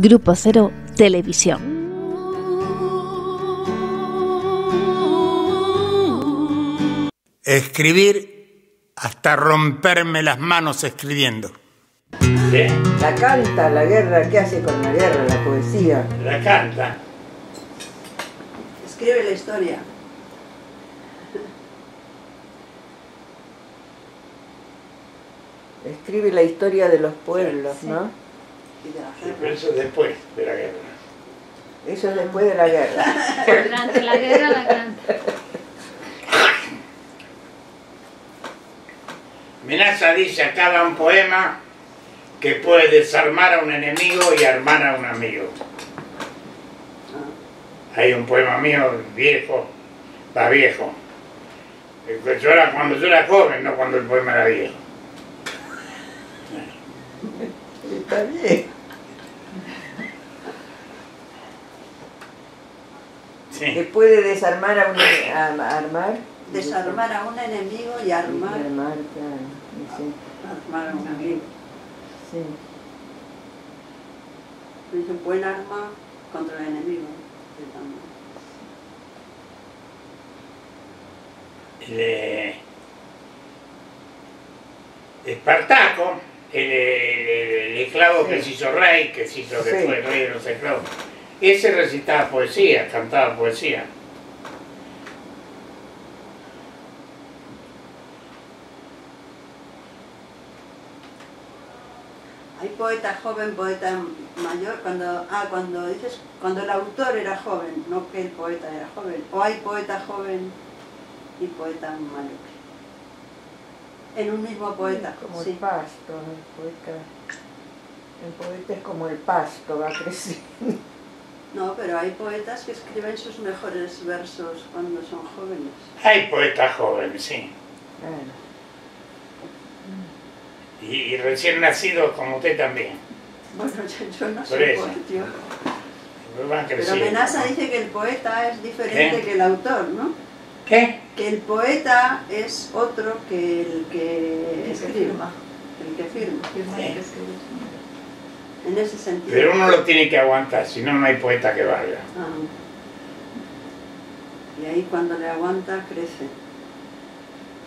Grupo Cero Televisión. Escribir hasta romperme las manos escribiendo. La canta, la guerra, ¿qué hace con la guerra, la poesía? La canta. Escribe la historia. Escribe la historia de los pueblos, ¿no? Y de la Sí, guerra. pero eso es después de la guerra. Eso es después de la guerra. Durante la guerra la canta. Menaza dice acaba un poema que puede desarmar a un enemigo y armar a un amigo. Hay un poema mío viejo, va viejo. Yo era cuando yo era joven, no cuando el poema era viejo. Está bien. Sí. Que puede desarmar a un a- a armar. Desarmar a un enemigo y armar, Armar, claro. Sí, armar a un amigo. sí. Es un buen arma contra el enemigo. El, eh, Espartaco, el, el- el esclavo que se hizo rey, que se hizo Sí. después rey de los esclavos, ese recitaba poesía, cantaba poesía. Hay poeta joven, poeta mayor, cuando, ah, cuando dices, cuando el autor era joven, no que el poeta era joven. O hay poeta joven y poeta mayor. En un mismo poeta, Como sí. el pasto, el poeta. El poeta es como el pasto, va creciendo. No, pero hay poetas que escriben sus mejores versos cuando son jóvenes. Hay poetas jóvenes, sí. Claro. Y, y recién nacidos como usted también. Bueno, yo, yo no Por soy eso. poeta. Pero. Menaza dice que el poeta es diferente ¿Qué? que el autor, ¿no? ¿Qué? Que el poeta es otro que el que escribe, el que firma, Sí. En ese sentido. Pero uno lo tiene que aguantar, si no, no hay poeta que valga. Ah. Y ahí cuando le aguanta crece.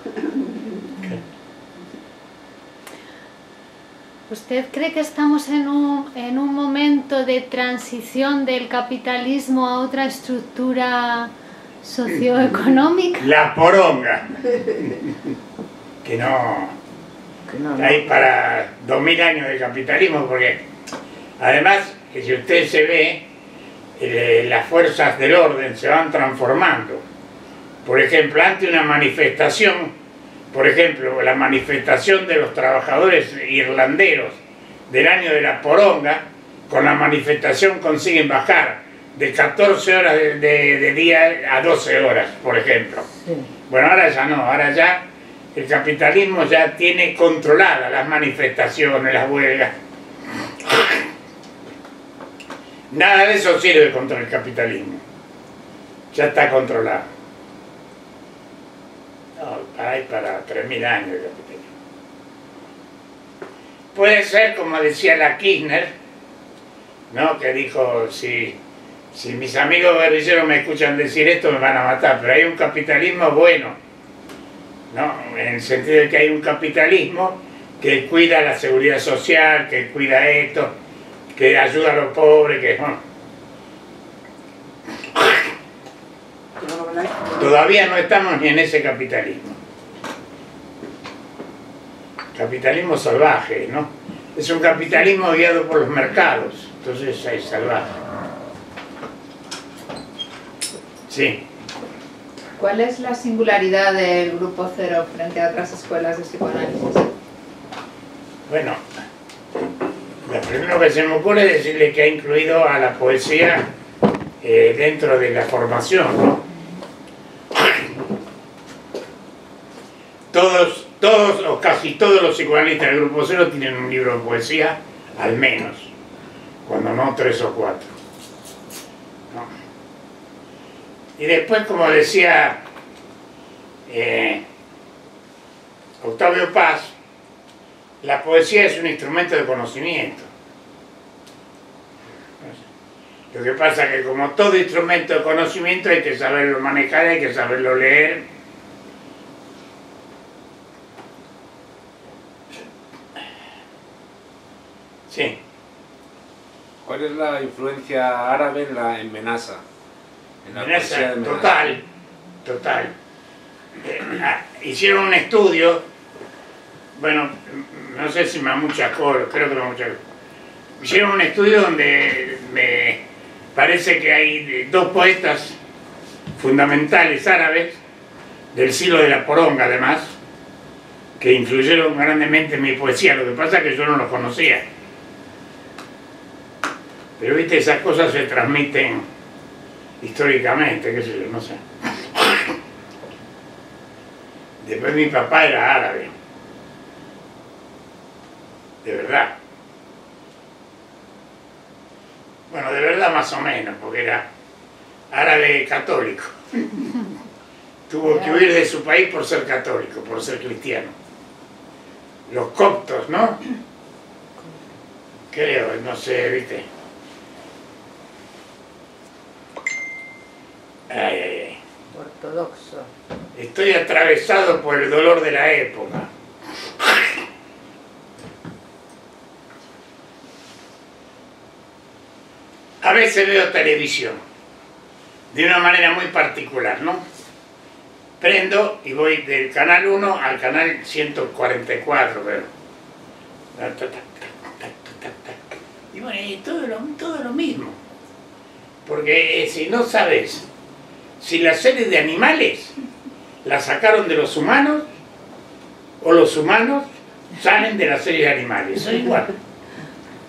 ¿Usted cree que estamos en un, en un momento de transición del capitalismo a otra estructura socioeconómica? La poronga. que no, Que no, no. hay para 2000 años de capitalismo, porque además, que si usted se ve, eh, las fuerzas del orden se van transformando. Por ejemplo, ante una manifestación, por ejemplo, la manifestación de los trabajadores irlanderos del año de la poronga, con la manifestación consiguen bajar de 14 horas de, de- de día a 12 horas, por ejemplo. Sí. Bueno, ahora ya no, ahora ya el capitalismo ya tiene controladas las manifestaciones, las huelgas. Nada de eso sirve contra el capitalismo. Ya está controlado. No, hay para 3.000 años de capitalismo. Puede ser, como decía la Kirchner, ¿no? que dijo, si, si mis amigos guerrilleros me escuchan decir esto me van a matar, pero hay un capitalismo bueno, ¿no? en el sentido de que hay un capitalismo que cuida la seguridad social, que cuida esto, que ayuda a los pobres, que... bueno, Todavía no estamos ni en ese capitalismo. Capitalismo salvaje, ¿no? Es un capitalismo guiado por los mercados, entonces es salvaje. Sí, ¿Cuál es la singularidad del Grupo Cero frente a otras escuelas de psicoanálisis? bueno, lo primero que se me ocurre es decirle que ha incluido a la poesía eh, dentro de la formación. Todos, todos o casi todos los psicoanalistas del Grupo Cero tienen un libro de poesía, al menos, cuando no tres o cuatro. Y después, como decía eh, Octavio Paz, la poesía es un instrumento de conocimiento. Lo que pasa es que como todo instrumento de conocimiento hay que saberlo manejar, hay que saberlo leer. Sí. ¿Cuál es la influencia árabe en la en Menasa? En la de Menasa. total, total. Eh, ah, hicieron un estudio, bueno, no sé si Mahmoud Chacol, creo que Mahmoud Chacol. Hicieron un estudio donde me parece que hay dos poetas fundamentales árabes, del siglo de la poronga además, que influyeron grandemente en mi poesía, lo que pasa es que yo no los conocía. Pero viste, esas cosas se transmiten históricamente, qué sé yo, no sé. Después mi papá era árabe. De verdad. Bueno, de verdad más o menos, porque era árabe católico. Tuvo que huir de su país por ser católico, por ser cristiano. Los coptos, ¿no? Creo, no sé, viste. Ay, ay, ay. Ortodoxo. Estoy atravesado por el dolor de la época. A veces veo televisión, de una manera muy particular, ¿no? Prendo y voy del canal 1 al canal 144, pero... Y bueno, todo lo, todo lo mismo. Porque eh, si no sabes si las series de animales las sacaron de los humanos o los humanos salen de las series de animales. Eso es igual.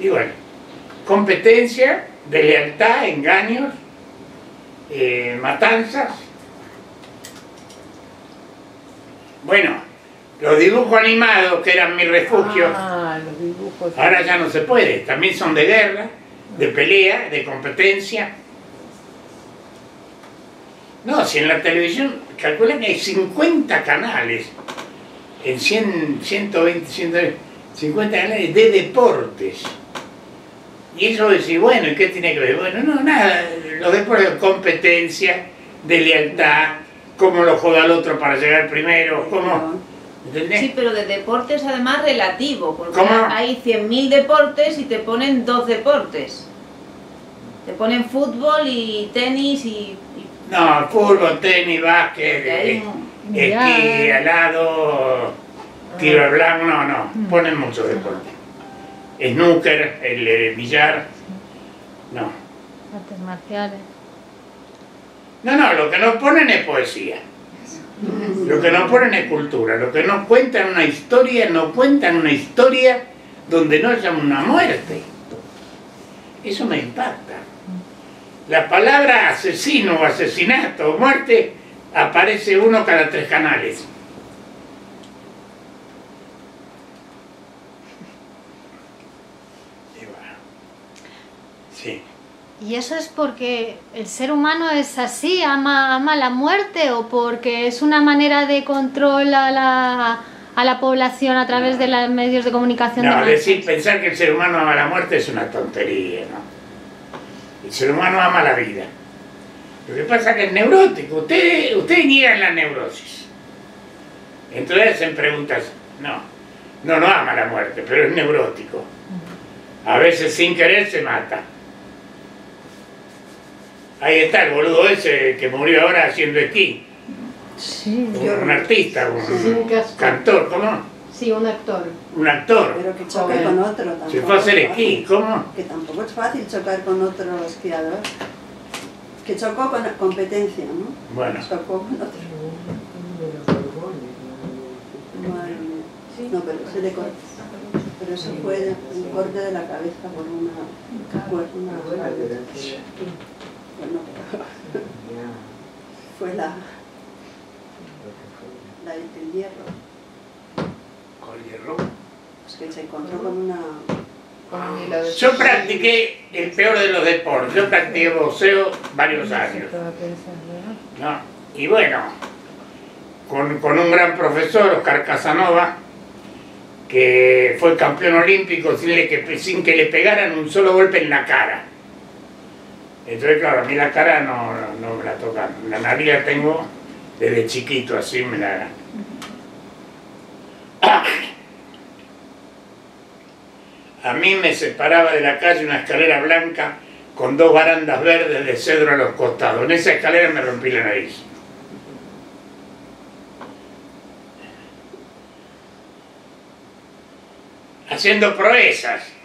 Igual. Competencia, deslealtad, engaños, eh, matanzas. Bueno, los dibujos animados que eran mi refugio, Ah, los dibujos. ahora ya no se puede. También son de guerra, de pelea, de competencia. No, si en la televisión calculan que hay 50 canales, en 100, 120, 150 canales de deportes. Y eso decir, bueno, ¿y qué tiene que ver? Bueno, no, nada, los deportes de competencia, de lealtad, cómo lo juega el otro para llegar primero, cómo... ¿Entendés? Sí, pero de deportes además relativo, porque ¿Cómo? hay 100.000 deportes y te ponen dos deportes. Te ponen fútbol y tenis y... y- No, fútbol, tenis, básquet, eh, esquí, alado, tiro al blanco, no, no, ponen mucho deporte. Snooker, el, eh, billar, no. Artes marciales. No, no, lo que nos ponen es poesía. Lo que nos ponen es cultura. Lo que nos cuentan una historia, nos cuentan una historia donde no haya una muerte. Eso me impacta. La palabra asesino o asesinato o muerte aparece uno cada tres canales. Y bueno, Sí. ¿Y eso es porque el ser humano es así, ama, ama la muerte o porque es una manera de control a la, a la población a través de los medios de comunicación? de No, masas? decir, pensar que el ser humano ama la muerte es una tontería, ¿no? El ser humano ama la vida. Lo que pasa es que es neurótico. Ustedes usted niegan la neurosis. Entonces hacen preguntas. No, no, no ama la muerte, pero es neurótico. A veces sin querer se mata. Ahí está el boludo ese que murió ahora haciendo esquí. Sí. Un, un artista, un Sin casco. cantor, ¿cómo? Sí, un actor. Un actor. Pero que choque con otro tampoco. Se fue a hacer es esquí. ¿cómo? Que tampoco es fácil chocar con otro esquiador. Que chocó con competencia, ¿no? Bueno. Chocó con otro. No, pero se le cortó. Pero eso fue un corte de la cabeza por una. Por una bueno, fue la, la del hierro. Con hierro. Pues que se encontró con una. Yo practiqué el peor de los deportes. Yo practiqué boxeo varios años. ¿no? ¿no? Y bueno, con, con un gran profesor, Oscar Casanova, que fue campeón olímpico sin, le- que, sin que le pegaran un solo golpe en la cara. Entonces, claro, a mí la cara no, no, me la tocan. La nariz la tengo desde chiquito, así me la... A mí me separaba de la calle una escalera blanca con dos barandas verdes de cedro a los costados. En esa escalera me rompí la nariz. Haciendo proezas.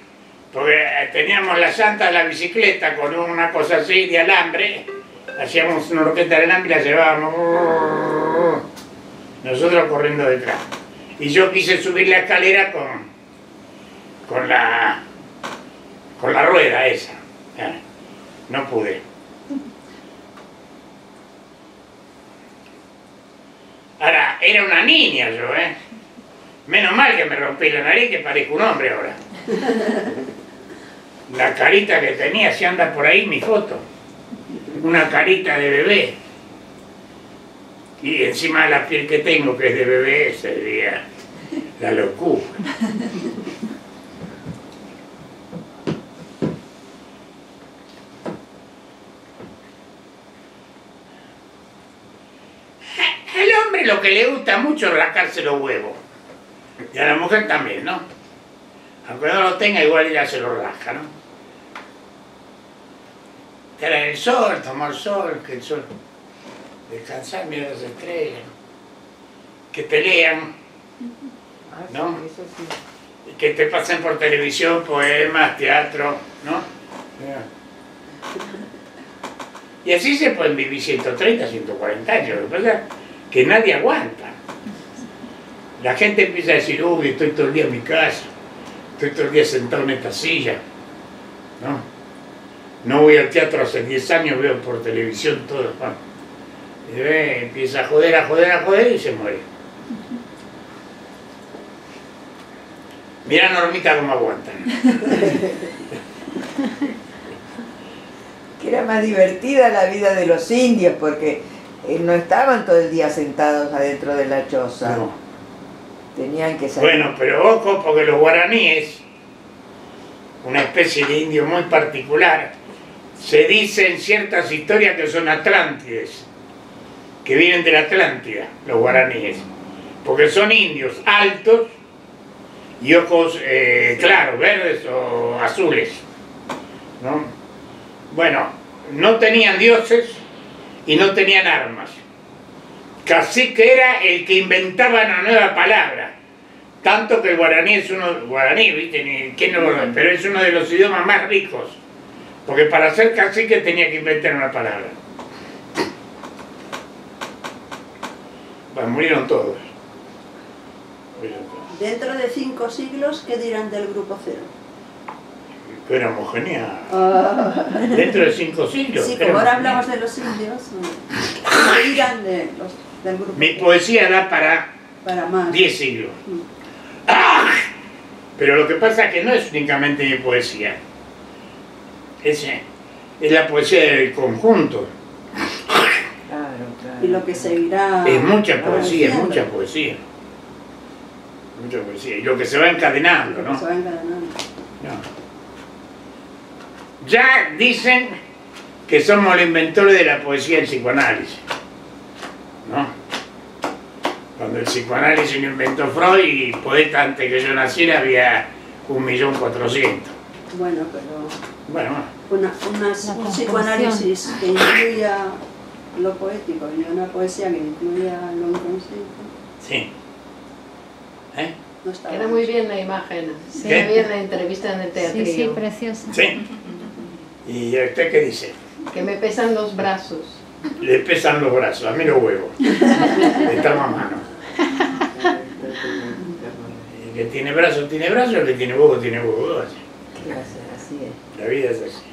Porque eh, teníamos las llantas de la bicicleta con una cosa así de alambre. Hacíamos una roqueta de alambre y la llevábamos. Nosotros corriendo detrás. Y yo quise subir la escalera con, con la con la rueda esa. Eh, No pude. Ahora, era una niña yo, ¿eh? Menos mal que me rompí la nariz que parezco un hombre ahora. La carita que tenía, si anda por ahí mi foto. Una carita de bebé. Y encima de la piel que tengo, que es de bebé, sería la locura. Al hombre lo que le gusta mucho es rascarse los huevos. Y a la mujer también, ¿no? Aunque no lo tenga, igual ella se lo rasca, ¿no? En el sol, tomar sol, que el sol. Descansar, mirar las estrellas. Que te lean, Ah, ¿No? sí. que te pasen por televisión, poemas, teatro, ¿no? Y así se pueden vivir 130, 140 años. Lo que pasa es que nadie aguanta. La gente empieza a decir, uy, estoy todo el día en mi casa, estoy todo el día sentado en esta silla. ¿No? No voy al teatro hace 10 años, veo por televisión todo. bueno. Y ve, empieza a joder, a joder, a joder y se muere. Mira Normita cómo aguantan. Que era más divertida la vida de los indios porque eh, no estaban todo el día sentados adentro de la choza. No. Tenían que salir. Bueno, pero ojo, porque los guaraníes, una especie de indio muy particular, se dicen ciertas historias que son atlántides, que vienen de la Atlántida, los guaraníes, porque son indios altos y ojos eh, claros, verdes o azules. ¿no? Bueno, no tenían dioses y no tenían armas. Cacique era el que inventaba una nueva palabra. Tanto que el guaraní es uno, guaraní, ¿viste? Ni- ¿quién no lo- pero es uno de los idiomas más ricos. Porque para ser cacique tenía que inventar una palabra. Bueno, murieron todos. Murieron todos. Dentro de cinco siglos, ¿qué dirán del grupo cero? Que éramos geniales. Dentro de cinco siglos. Sí, como ahora hablamos de los indios, ¿qué dirán de los, del grupo Mi poesía da para Para más. 10 siglos. Mm. ¡Ah! Pero lo que pasa es que no es únicamente mi poesía. Es, es la poesía del conjunto. Claro, claro. Y lo que seguirá. Es mucha poesía, es mucha poesía. Mucha poesía. Y lo que se va encadenando, lo que ¿no? se va encadenando. No. Ya dicen que somos los inventores de la poesía del psicoanálisis. ¿No? Cuando el psicoanálisis lo inventó Freud y poeta antes que yo naciera había un millón cuatrocientos. Bueno, pero Bueno, una, una- un psicoanálisis que incluya lo poético y una poesía que incluya lo inconsciente, sí. ¿Eh? no está Queda muy bien la imagen. Sí. Queda bien la entrevista en el Sí, sí, teatrillo. preciosa. Sí. ¿Y a usted qué dice? que me pesan los brazos. Le pesan los brazos, a mí los huevos. Estamos a mano. El que tiene brazos tiene brazos, el que tiene huevos tiene huevos. La vida es así.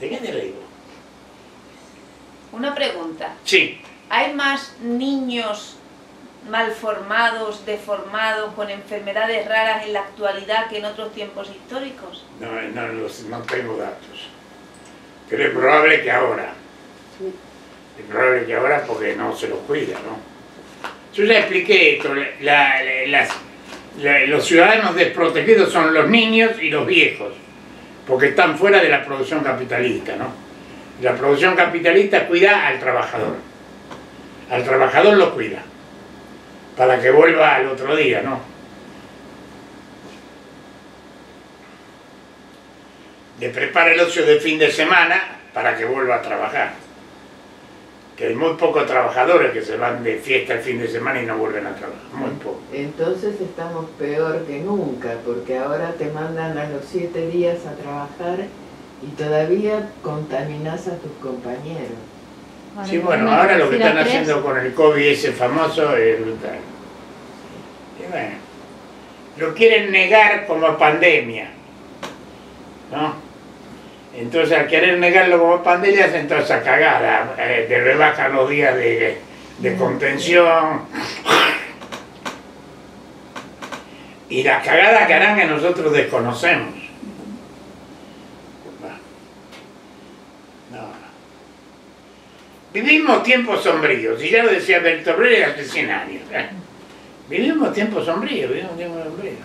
¿De qué te digo? Una pregunta. Sí, ¿Hay más niños malformados, deformados, con enfermedades raras en la actualidad que en otros tiempos históricos? no, no, los- no tengo datos. Pero es probable que ahora. Sí. Es probable que ahora porque no se los cuida, ¿no? Yo ya expliqué esto, los ciudadanos desprotegidos son los niños y los viejos, porque están fuera de la producción capitalista, ¿no? La producción capitalista cuida al trabajador. Al trabajador lo cuida, para que vuelva al otro día, ¿no? Le prepara el ocio de fin de semana para que vuelva a trabajar. Que hay muy pocos trabajadores que se van de fiesta el fin de semana y no vuelven a trabajar, muy pocos. Entonces estamos peor que nunca, porque ahora te mandan a los siete días a trabajar y todavía contaminas a tus compañeros. Sí, bueno, ahora lo que están tres. haciendo con el COVID ese famoso es brutal. Y bueno, lo quieren negar como pandemia, ¿no? Entonces al querer negarlo como pandemia hacen toda esa cagada, eh, te rebajan los días de, contención. Y la cagada que harán que nosotros desconocemos. Vivimos tiempos sombríos, y ya lo decía Bertolt Brecht hace 100 años. ¿eh? Vivimos tiempos sombríos, vivimos tiempos sombríos.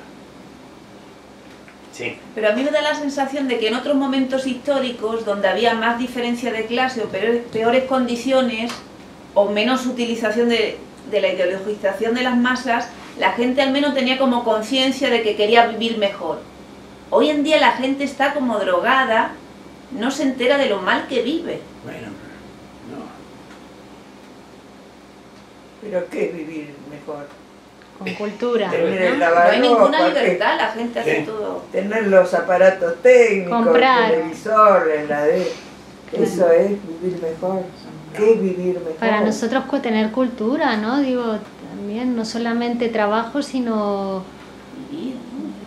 Sí. Pero a mí me da la sensación de que en otros momentos históricos, donde había más diferencia de clase o peores, peores condiciones o menos utilización de, de la ideologización de las masas, la gente al menos tenía como conciencia de que quería vivir mejor. Hoy en día la gente está como drogada, no se entera de lo mal que vive. Bueno, no. Pero ¿qué es vivir mejor? Con cultura. Tener el No hay ninguna libertad, la gente hace Sí. todo. tener los aparatos técnicos, Comprar. el televisor, la de... Eso es vivir mejor. ¿Qué es vivir mejor? Para nosotros tener cultura, ¿no? Digo, también no solamente trabajo, sino,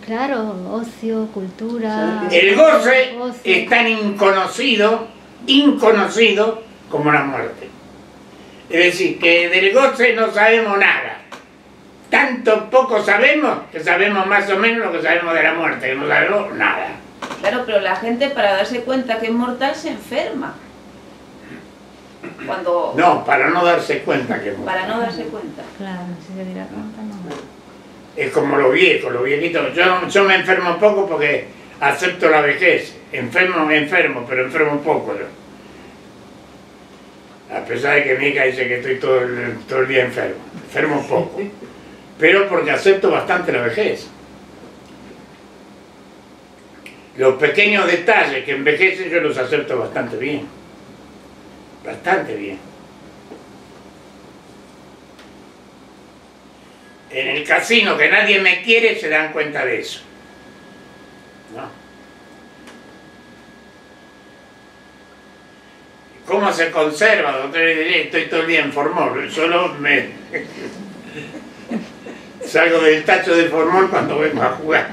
claro, ocio, cultura. El goce ocio. es tan inconocido, inconocido como la muerte. Es decir, que del goce no sabemos nada. Tanto poco sabemos que sabemos más o menos lo que sabemos de la muerte, que no sabemos nada. Claro, pero la gente para darse cuenta que es mortal se enferma. Cuando... No, para no darse cuenta que es muerte. Para no darse cuenta. Claro, si se diera cuenta, no. Es como los viejos, los viejitos. Yo, yo me enfermo poco porque acepto la vejez. Enfermo, enfermo, pero enfermo poco yo. A pesar de que mi hija dice que estoy todo el, todo el día enfermo. Enfermo poco. Pero porque acepto bastante la vejez. Los pequeños detalles que envejecen yo los acepto bastante bien. Bastante bien. En el casino que nadie me quiere se dan cuenta de eso. ¿Cómo se conserva, doctor? Estoy todo el día en formol. Solo me... Salgo del tacho de formol cuando vengo a jugar.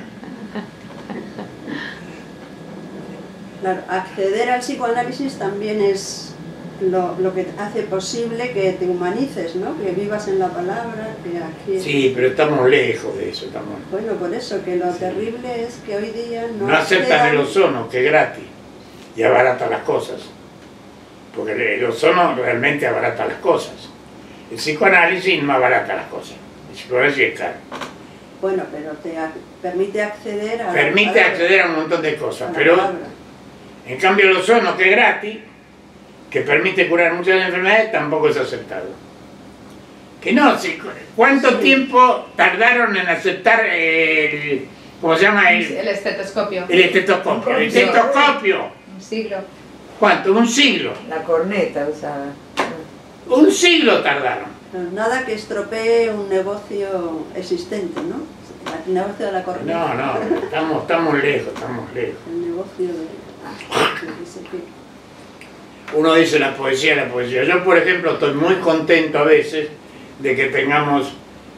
Claro, acceder al psicoanálisis también es lo, lo que hace posible que te humanices, ¿no? Que vivas en la palabra, que aquí... Sí, pero estamos lejos de eso. Estamos... Bueno, por eso, que lo terrible es que hoy día no... No aceptan el ozono, que es gratis, y abarata las cosas. Porque el ozono realmente abarata las cosas. El psicoanálisis no abarata las cosas. El psicoanálisis es caro. Bueno, pero te permite acceder a... Permite acceder a un montón de cosas, pero palabra. en cambio el ozono, que es gratis, que permite curar muchas enfermedades, tampoco es aceptado. Que no, si- ¿cuánto Sí. tiempo tardaron en aceptar el... ¿Cómo se llama? El, El estetoscopio. el estetoscopio. El estetoscopio. Un siglo. ¿Cuánto? Un siglo. La corneta usada. Un siglo tardaron. Nada que estropee un negocio existente, ¿no? El negocio de la corriente. No, no, estamos, estamos lejos, estamos lejos. El negocio de... no. Uno dice la poesía, la poesía. Yo, por ejemplo, estoy muy contento a veces de que tengamos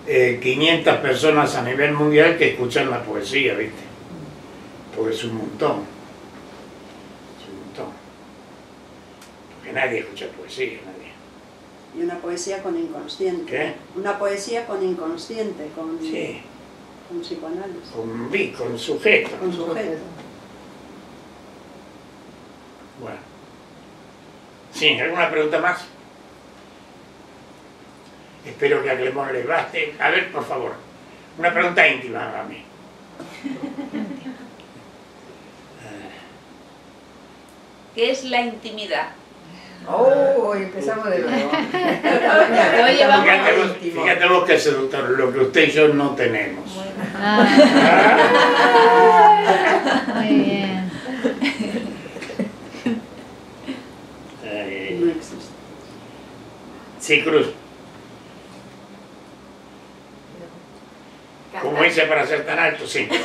eh, 500 personas a nivel mundial que escuchan la poesía, ¿viste? Porque es un montón. Es un montón. Porque nadie escucha poesía, nadie. Y una poesía con inconsciente. ¿Qué? Una poesía con inconsciente, con, Sí, con psicoanálisis, con, vi- con sujeto. con sujeto. Bueno. Sí, ¿alguna pregunta más? Espero que a Clemón le baste. A ver, por favor. Una pregunta íntima a mí. ¿Qué es la intimidad? Oh, empezamos de nuevo. Fíjate vos, fíjate vos que seductor, lo que usted y yo no tenemos. Ah, muy bien. No existe. sí, Cruz. Como hice para ser tan alto, sí.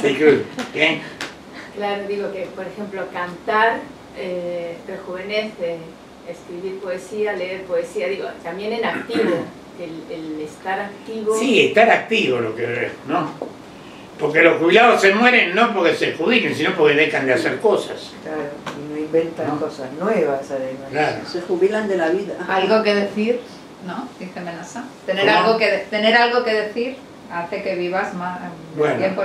Sí, Cruz. Bien. Claro, digo que, por ejemplo, cantar eh, rejuvenece, escribir poesía, leer poesía, digo, también en activo, el, el estar activo. Sí, estar activo lo que es, ¿no? Porque los jubilados se mueren no porque se jubilen, sino porque dejan de hacer cosas. Claro, y no inventan No. cosas nuevas además. Claro. Se jubilan de la vida. Algo que decir, ¿no? Dice Menasa. Tener ¿Cómo? algo, que, tener algo que decir hace que vivas más Bueno. tiempo,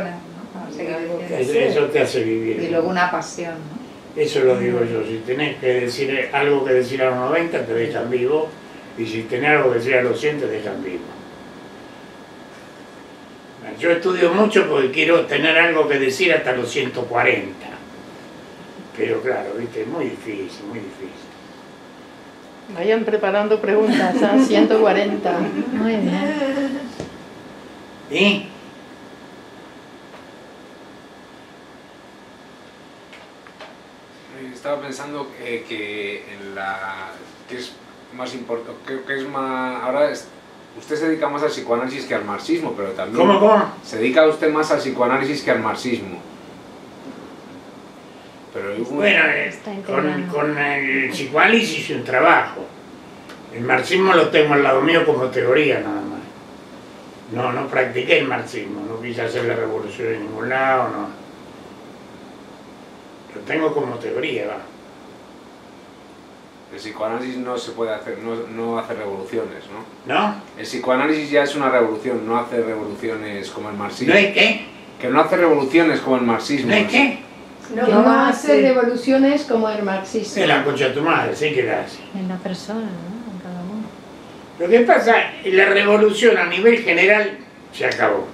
seguir algo que diciendo. Eso, eso te hace vivir. Y luego una pasión, ¿no? Eso lo digo yo. Si tenés que decir algo que decir a los 90, te dejan vivo. Y si tenés algo que decir a los 100, te dejan vivo. Yo estudio mucho porque quiero tener algo que decir hasta los 140. Pero claro, viste, es muy difícil, muy difícil. Vayan preparando preguntas a 140. Muy bien. ¿Y? Eh, Estaba pensando eh, que en la que es más importante, creo que es más ahora es- usted se dedica más al psicoanálisis que al marxismo, pero también ¿Cómo, cómo? se dedica usted más al psicoanálisis que al marxismo. Pero un- Bueno, eh, Está con, con el psicoanálisis hice un trabajo. El marxismo lo tengo al lado mío como teoría nada más. No, no practiqué el marxismo, no quise hacer la revolución en ningún lado, no. Lo tengo como teoría, va. el psicoanálisis no se puede hacer, no, no hace revoluciones, ¿no? ¿No? El psicoanálisis ya es una revolución, no hace revoluciones como el marxismo. ¿No es qué? Que no hace revoluciones como el marxismo. ¿No es qué? No, que no no hace revoluciones como el marxismo. Es la concha de tu madre, sí que la hace. En la persona, ¿no? En cada uno. Lo que pasa, la revolución a nivel general se acabó.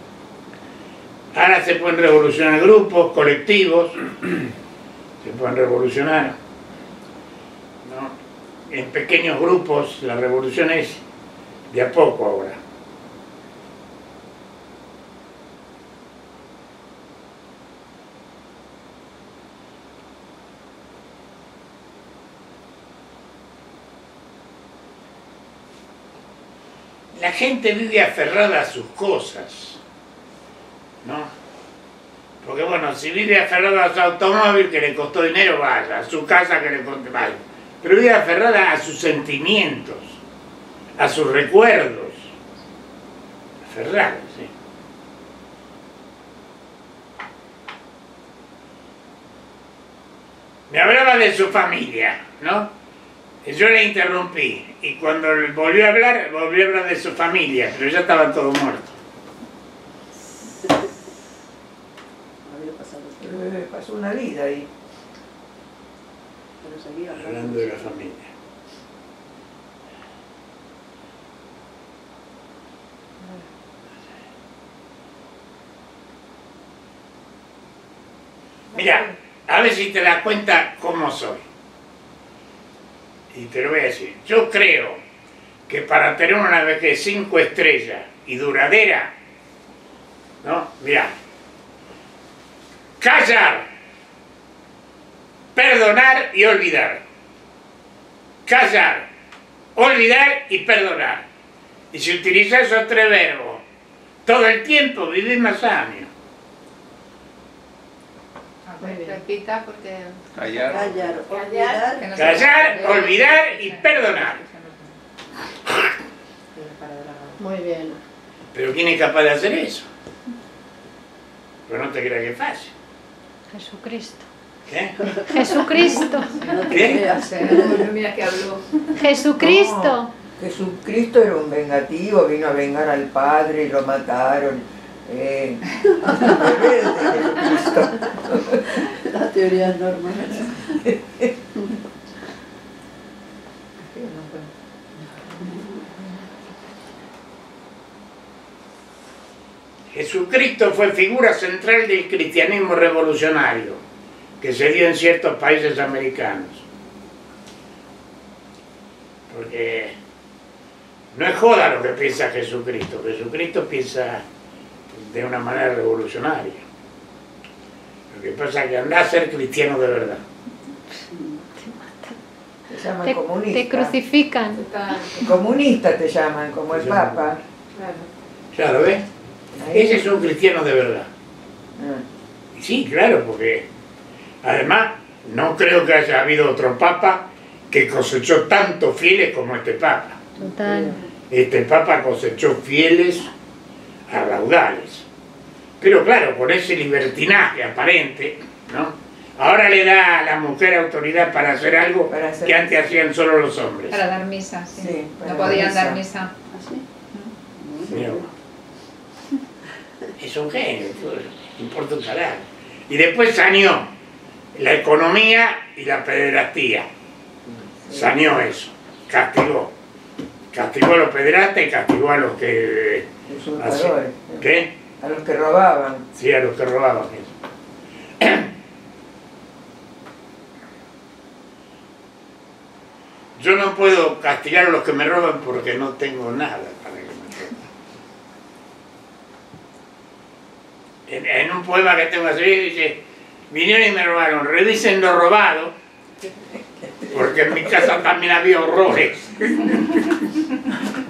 Ahora se pueden revolucionar grupos, colectivos, se pueden revolucionar. ¿no? En pequeños grupos la revolución es de a poco ahora. La gente vive aferrada a sus cosas, ¿no? Porque bueno, si vive aferrada a su automóvil que le costó dinero, vaya, a su casa que le costó, vaya. Pero vive aferrada a sus sentimientos, a sus recuerdos. Aferrada, sí. Me hablaba de su familia, ¿no? Yo le interrumpí y cuando volvió a hablar, volvió a hablar de su familia, pero ya estaban todos muertos. Había pasado tiempo, Pero, eh, Pasó una vida ahí. pero seguía hablando. Hablando de la familia. Mira, a ver si te das cuenta cómo soy. Y te lo voy a decir. Yo creo que para tener una vejez cinco estrellas y duradera, ¿no? Mira, callar, perdonar y olvidar. Callar, olvidar y perdonar. Y si utilizas esos tres verbos todo el tiempo, vivís más años. Repita porque... Callar. Callar, Callar. olvidar. Callar, puede- olvidar y perdonar. Muy bien. Pero ¿quién es capaz de hacer eso? Pero no te creas que es fácil. Jesucristo. ¿Qué? Jesucristo. No te ¿Qué? creas. Mira que habló. Jesucristo. Jesucristo era un vengativo, vino a vengar al Padre y lo mataron. Eh, rebelde Jesucristo. La teoría normal. Jesucristo fue figura central del cristianismo revolucionario que se dio en ciertos países americanos. Porque no es joda lo que piensa Jesucristo, Jesucristo piensa de una manera revolucionaria. Lo que pasa es que anda a ser cristiano de verdad. Te llaman Te, comunista. te crucifican. Comunista te llaman, como el Papa. Claro, ¿ves? Ese es un cristiano de verdad. Ah. Y Sí, claro, porque además no creo que haya habido otro papa que cosechó tantos fieles como este papa. Total. Este papa cosechó fieles a raudales. Pero claro, con ese libertinaje aparente, ¿no? Ahora le da a la mujer autoridad para hacer algo Para hacer- que antes hacían solo los hombres. Para dar misa, sí. No podían misa. dar misa. ¿Así? Es un genio, importa un carajo. Y después saneó la economía y la pederastía. Saneó eso, castigó. Castigó a los pederastas y castigó a los que... Usurpadores. ¿Qué? A los que robaban. Sí, a los que robaban eso. Yo no puedo castigar a los que me roban porque no tengo nada para que me roben. En, en un poema que tengo así dice, vinieron y me robaron, revisen lo robado, porque en mi casa también había horrores.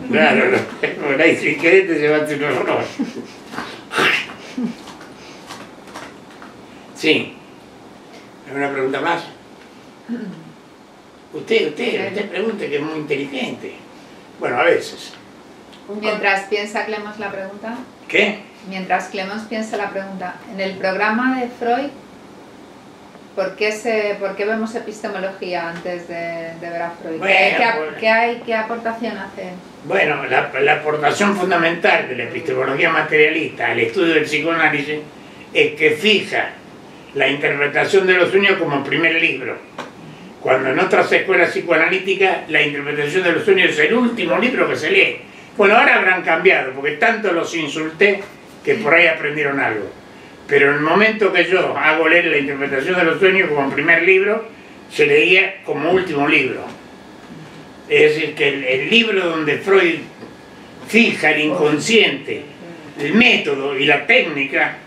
Claro, no, por ahí sin querer te llevaste un horror. Sí. ¿Alguna pregunta más? Usted, usted, usted pregunte que es muy inteligente. Bueno, a veces. Mientras piensa Clemens la pregunta, ¿Qué? Mientras Clemens piensa la pregunta, en el programa de Freud, ¿por qué, se, por qué vemos epistemología antes de, de ver a Freud? ¿Qué- Bueno, ¿Qué, pues- qué hay, ¿Qué aportación hace? Bueno, la, la aportación fundamental de la epistemología materialista al estudio del psicoanálisis es que fija la interpretación de los sueños como primer libro. Cuando en otras escuelas psicoanalíticas la interpretación de los sueños es el último libro que se lee. Bueno, ahora habrán cambiado, porque tanto los insulté que por ahí aprendieron algo. Pero en el momento que yo hago leer la interpretación de los sueños como primer libro, se leía como último libro. Es decir, que el, el libro donde Freud fija el inconsciente, el método y la técnica,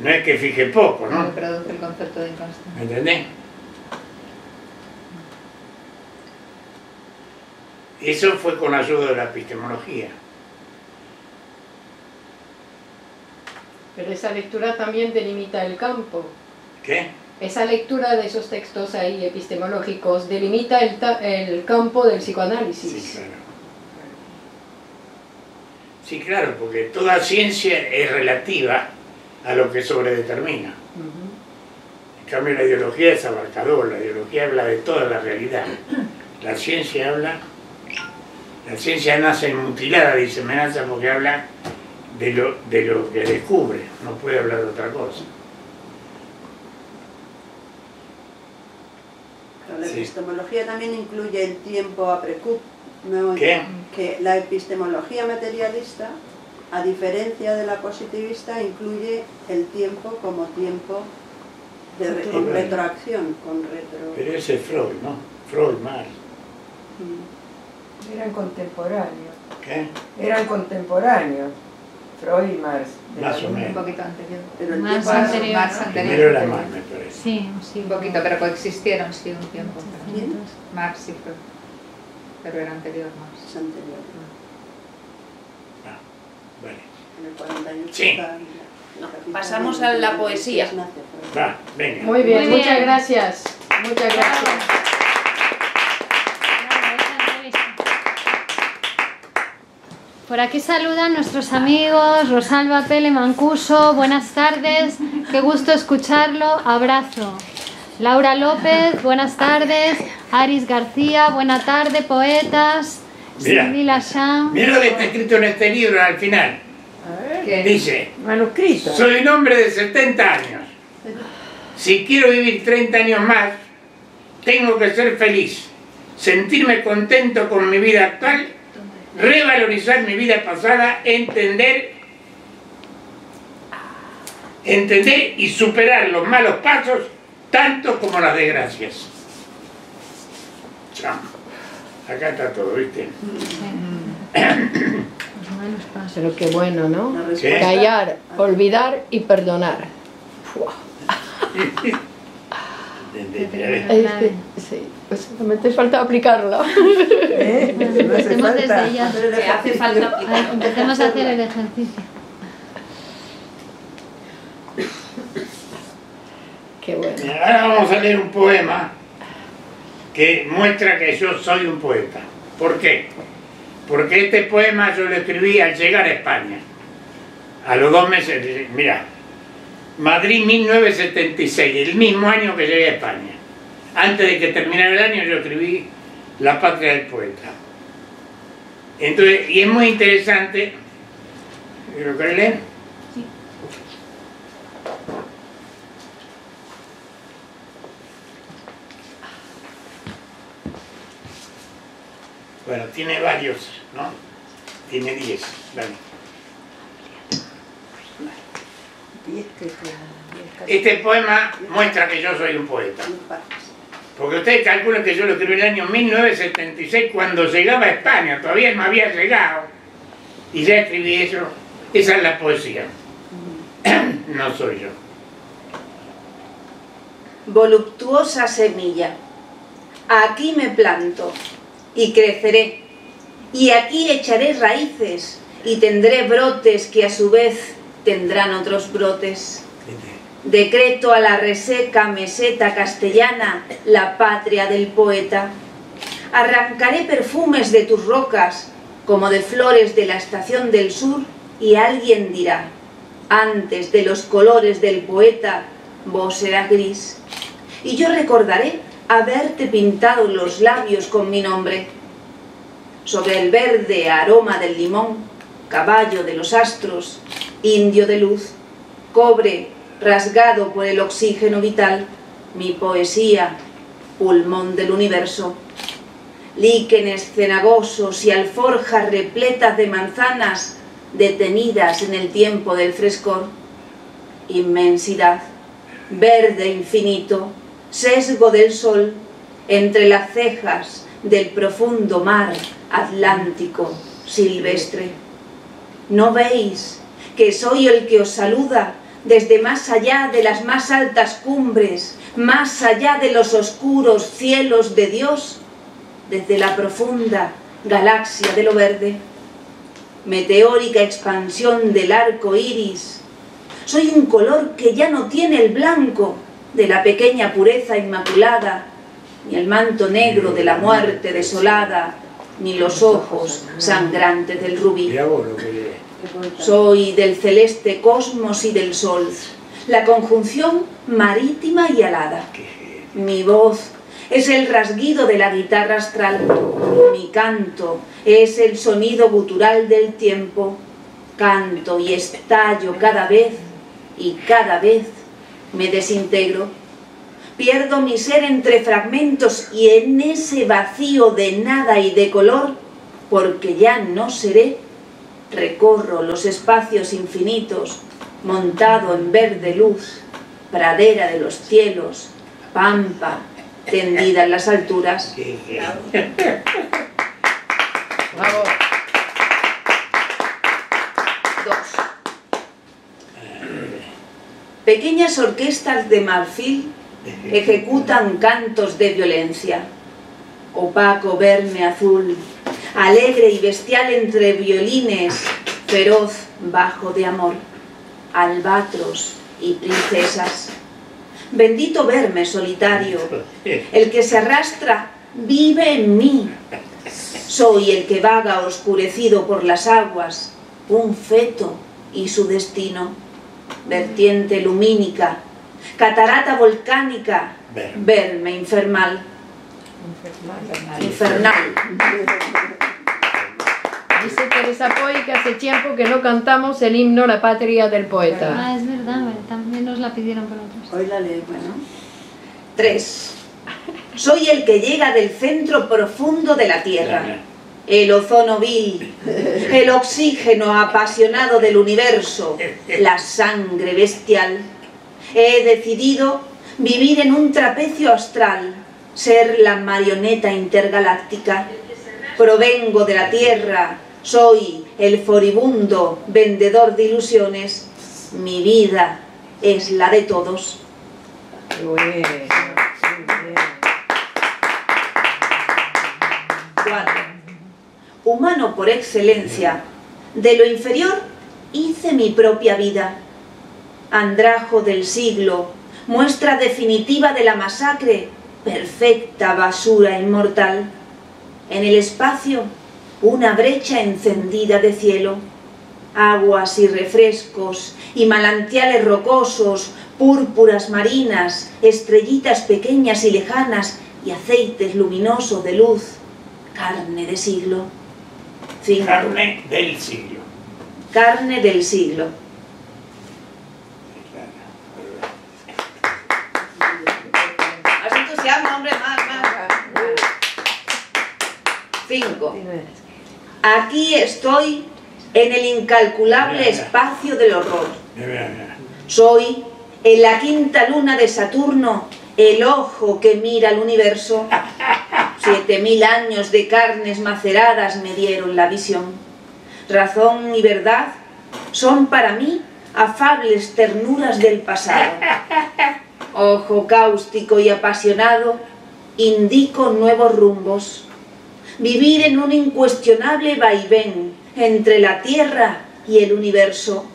no es que fije poco, ¿no? produce el concepto de inconsciente. ¿Me entendés? Eso fue con ayuda de la epistemología. Pero esa lectura también delimita el campo. ¿Qué? Esa lectura de esos textos ahí epistemológicos delimita el, el campo del psicoanálisis. Sí, claro. Sí, claro, porque toda ciencia es relativa a lo que sobredetermina. Ujú. En cambio, la ideología es abarcador, la ideología habla de toda la realidad. La ciencia habla, la ciencia nace mutilada, dice Menaza, porque habla de lo, de lo que descubre, no puede hablar de otra cosa. Pero la Sí. epistemología también incluye el tiempo a precup, ¿no? ¿Qué? Que la epistemología materialista, a diferencia de la positivista, incluye el tiempo como tiempo de re- con retroacción, con retro... Pero ese es Freud, ¿no? Freud más. Mm. Eran contemporáneos. ¿Qué? Eran contemporáneos. Freud y Marx. Más o Un menos. poquito anterior. Pero el Más tiempo Más, anterior. más anterior. Primero era más, me parece. Sí, sí. Un poquito, pero coexistieron, sí, un tiempo. ¿Quién? Marx y Freud. Pero era anterior Marx. es anterior. Ah, vale. En el 48 Sí. Pasamos a la poesía. Va, venga. Muy bien, Muy bien. muchas gracias. Muchas gracias. Por aquí saludan nuestros amigos Rosalba Pele Mancuso, buenas tardes, qué gusto escucharlo, abrazo. Laura López, buenas tardes. Aris García, buena tarde, poetas. Mira. Mira lo que está escrito en este libro al final. A ver, ¿Qué? Dice, manuscrito. soy un hombre de 70 años. Si quiero vivir 30 años más, tengo que ser feliz, sentirme contento con mi vida actual, revalorizar mi vida pasada, entender entender y superar los malos pasos tanto como las desgracias. Chao. Acá está todo, ¿viste? Pero qué bueno, ¿no? Callar, olvidar y perdonar. Fua. ¿Entendés? Es que, sí, pues solamente falta aplicarla. ¿Eh? No Empecemos desde falta ya. Que hace falta empecemos a hacer el ejercicio. Qué bueno. Ahora vamos a leer un poema que muestra que yo soy un poeta. ¿Por qué? Porque este poema yo lo escribí al llegar a España. A los dos meses, mira, Madrid 1976, el mismo año que llegué a España. Antes de que terminara el año yo escribí La patria del poeta. Entonces, y es muy interesante, ¿lo querés leer? Bueno, tiene varios, ¿no? Tiene 10, dale. Diez que quedan, diez casi. Este poema muestra que yo soy un poeta. Porque ustedes calculan que yo lo escribí en el año 1976 cuando llegaba a España, todavía no había llegado. Y ya escribí eso. Esa es la poesía. No soy yo. voluptuosa semilla. Aquí me planto y creceré, y aquí echaré raíces y tendré brotes que a su vez tendrán otros brotes. Decreto a la reseca meseta castellana, la patria del poeta. Arrancaré perfumes de tus rocas, como de flores de la estación del sur, y alguien dirá, antes de los colores del poeta, vos eras gris. Y yo recordaré haberte pintado los labios con mi nombre. Sobre el verde aroma del limón, caballo de los astros, indio de luz, cobre rasgado por el oxígeno vital, mi poesía, pulmón del universo. Líquenes cenagosos y alforjas repletas de manzanas detenidas en el tiempo del frescor. Inmensidad, verde infinito, sesgo del sol entre las cejas del profundo mar atlántico silvestre. ¿No veis que soy el que os saluda desde más allá de las más altas cumbres, más allá de los oscuros cielos de Dios, desde la profunda galaxia de lo verde? Meteórica expansión del arco iris, soy un color que ya no tiene el blanco de la pequeña pureza inmaculada, ni el manto negro de la muerte desolada, ni los ojos sangrantes del rubí. Soy del celeste cosmos y del sol, la conjunción marítima y alada. Mi voz es el rasguido de la guitarra astral, mi canto es el sonido gutural del tiempo. Canto y estallo cada vez y cada vez me desintegro. Pierdo mi ser entre fragmentos y en ese vacío de nada y de color, porque ya no seré, recorro los espacios infinitos, montado en verde luz, pradera de los cielos, pampa, tendida en las alturas. Bravo. Dos. Pequeñas orquestas de marfil ejecutan cantos de violencia. Opaco verme azul, alegre y bestial entre violines, feroz bajo de amor, albatros y princesas. Bendito verme solitario, el que se arrastra vive en mí. Soy el que vaga oscurecido por las aguas, un feto y su destino. Vertiente lumínica, catarata volcánica, Ver. verme infernal. Infernal. Dice Teresa Poy que hace tiempo que no cantamos el himno La patria del poeta. Ah, es verdad, también nos la pidieron por otros. Hoy la leemos, ¿no? 3. Soy el que llega del centro profundo de la tierra, el ozono vil, el oxígeno apasionado del universo, la sangre bestial. He decidido vivir en un trapecio astral, ser la marioneta intergaláctica. Provengo de la Tierra, soy el foribundo vendedor de ilusiones. Mi vida es la de todos. Cuatro. Humano por excelencia, de lo inferior hice mi propia vida. Andrajo del siglo, muestra definitiva de la masacre, perfecta basura inmortal. En el espacio, una brecha encendida de cielo. Aguas y refrescos y manantiales rocosos, púrpuras marinas, estrellitas pequeñas y lejanas y aceites luminosos de luz, carne de siglo. Carne del siglo. Carne del siglo. Más entusiasmo, hombre, más, más. Cinco. Aquí estoy en el incalculable espacio del horror. Soy, en la quinta luna de Saturno, el ojo que mira el universo. Siete mil años de carnes maceradas me dieron la visión. Razón y verdad son para mí afables ternuras del pasado. Ojo cáustico y apasionado, indico nuevos rumbos. Vivir en un incuestionable vaivén entre la Tierra y el universo.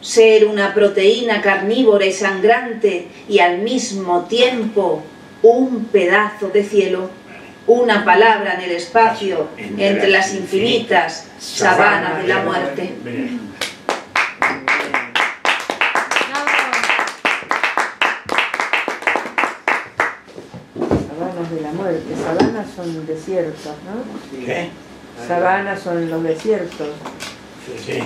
Ser una proteína carnívora y sangrante y al mismo tiempo un pedazo de cielo. Una palabra en el espacio entre las infinitas sabanas de la muerte. Bien. Sabanas de la muerte. Sabanas son desiertos, ¿no? ¿Qué? Sabanas son los desiertos. Sí, sí.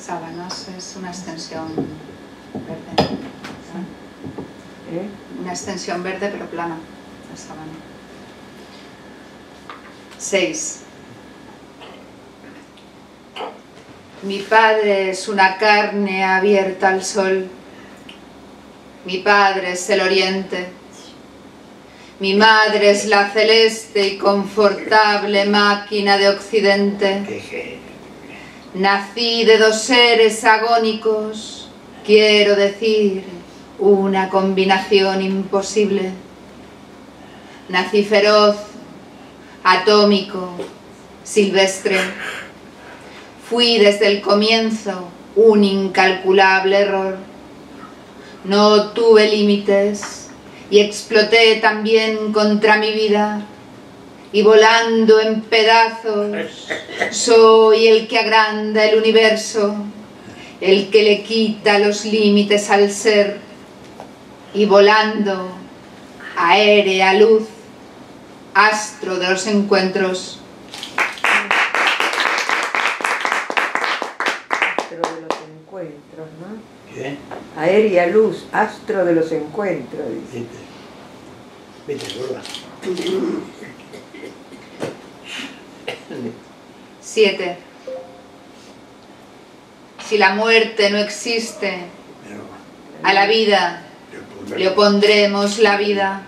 Sábanas es una extensión verde. ¿eh? Una extensión verde pero plana, la sábana. 6. Mi padre es una carne abierta al sol. Mi padre es el oriente. Mi madre es la celeste y confortable máquina de occidente. Nací de dos seres agónicos, quiero decir, una combinación imposible. Nací feroz, atómico, silvestre. Fui desde el comienzo un incalculable error. No tuve límites y exploté también contra mi vida y volando en pedazos soy el que agranda el universo, el que le quita los límites al ser y volando, aérea luz, astro de los encuentros. Astro de los encuentros, ¿no? ¿Qué? Aérea luz, astro de los encuentros, dice. Gorda. 7. Si la muerte no existe, a la vida le opondremos la vida.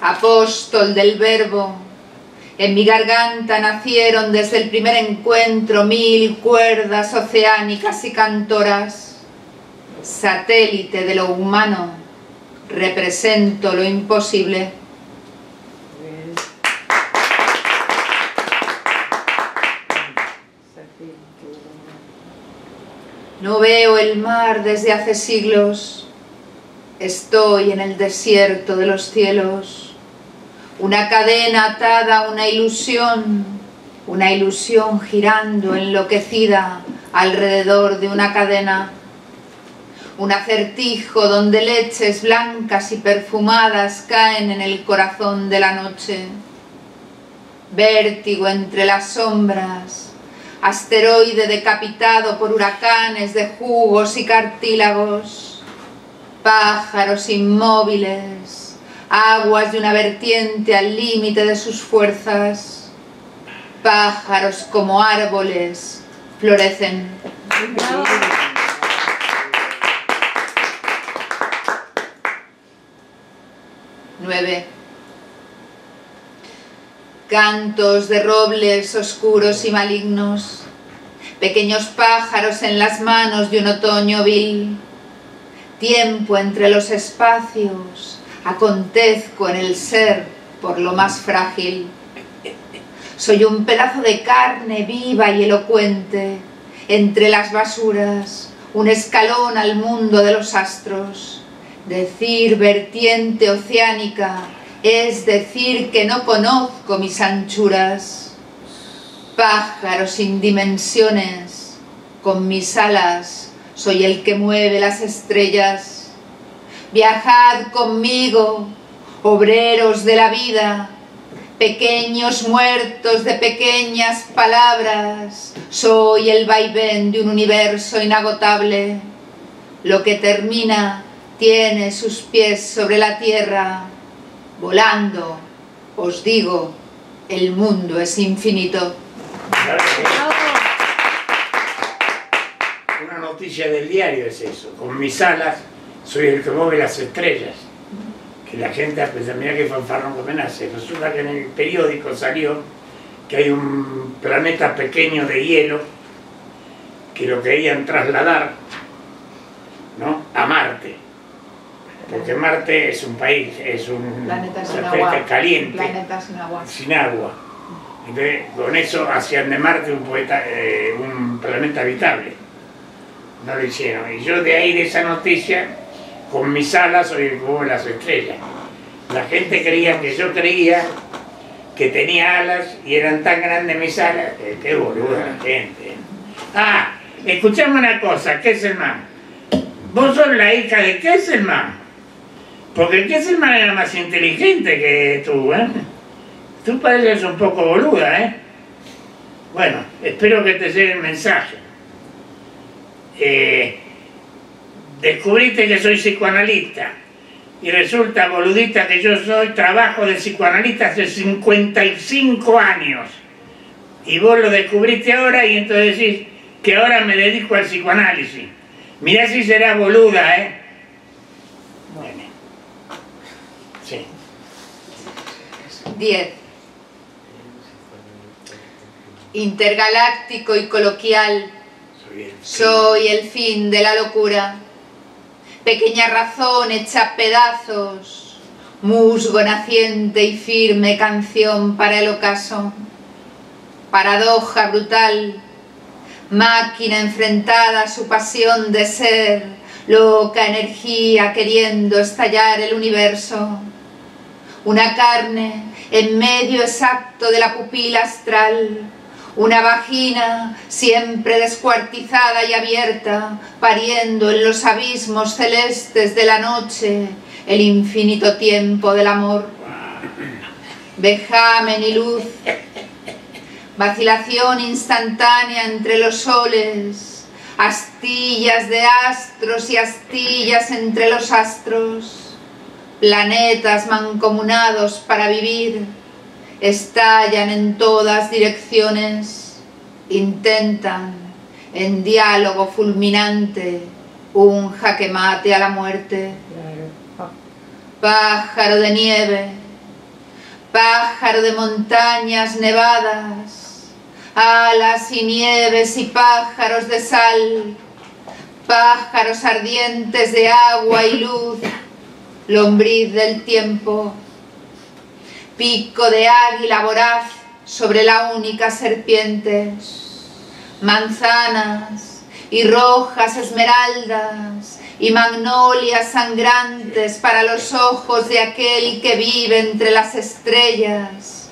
Apóstol del verbo, en mi garganta nacieron desde el primer encuentro mil cuerdas oceánicas y cantoras. Satélite de lo humano, represento lo imposible. No veo el mar desde hace siglos. Estoy en el desierto de los cielos. Una cadena atada a una ilusión. Una ilusión girando enloquecida alrededor de una cadena. Un acertijo donde leches blancas y perfumadas caen en el corazón de la noche. Vértigo entre las sombras asteroide decapitado por huracanes de jugos y cartílagos, pájaros inmóviles, aguas de una vertiente al límite de sus fuerzas, pájaros como árboles florecen. Cantos de robles oscuros y malignos, pequeños pájaros en las manos de un otoño vil, tiempo entre los espacios, acontezco en el ser por lo más frágil. Soy un pedazo de carne viva y elocuente, entre las basuras, un escalón al mundo de los astros. Decir vertiente oceánica es decir que no conozco mis anchuras. Pájaro sin dimensiones, con mis alas soy el que mueve las estrellas. Viajad conmigo, obreros de la vida, pequeños muertos de pequeñas palabras, soy el vaivén de un universo inagotable. Lo que termina tiene sus pies sobre la tierra, volando, os digo, el mundo es infinito. Una noticia del diario es eso, con mis alas soy el que mueve las estrellas. Que la gente a pensar, mira que fanfarrón que me nace. Resulta que en el periódico salió que hay un planeta pequeño de hielo que lo querían trasladar ¿no? a Marte. Porque Marte es un país, es un Planeta sin agua. caliente, Planeta sin agua. sin agua. Entonces, con eso hacían de Marte un, poeta- eh, un planeta habitable. No lo hicieron. Y yo de ahí, de esa noticia, con mis alas soy como las estrellas. La gente creía que yo creía que tenía alas y eran tan grandes mis alas. que qué boluda la gente. Ah, escuchame una cosa, Kesselman. Vos sos la hija de Kesselman. Porque Kesselman era más inteligente que tú, ¿eh? Tú pareces un poco boluda, ¿eh? Bueno, espero que te llegue el mensaje. Eh, descubriste que soy psicoanalista y resulta, boludita, que yo soy trabajo de psicoanalista hace 55 años. Y vos lo descubriste ahora y entonces decís que ahora me dedico al psicoanálisis. Mirá si será boluda, ¿eh? Bueno. Sí. 10. Intergaláctico y coloquial, Soy el fin de la locura. Pequeña razón hecha pedazos, musgo naciente y firme canción para el ocaso. Paradoja brutal, máquina enfrentada a su pasión de ser, loca energía queriendo estallar el universo. Una carne en medio exacto de la pupila astral, una vagina siempre descuartizada y abierta, pariendo en los abismos celestes de la noche el infinito tiempo del amor. Vejamen y luz, vacilación instantánea entre los soles, astillas de astros y astillas entre los astros, planetas mancomunados para vivir, estallan en todas direcciones, intentan, en diálogo fulminante, un jaque mate a la muerte. Pájaro de nieve, pájaro de montañas nevadas, alas y nieves y pájaros de sal, pájaros ardientes de agua y luz, lombriz del tiempo, pico de águila voraz sobre la única serpiente, manzanas y rojas esmeraldas y magnolias sangrantes para los ojos de aquel que vive entre las estrellas,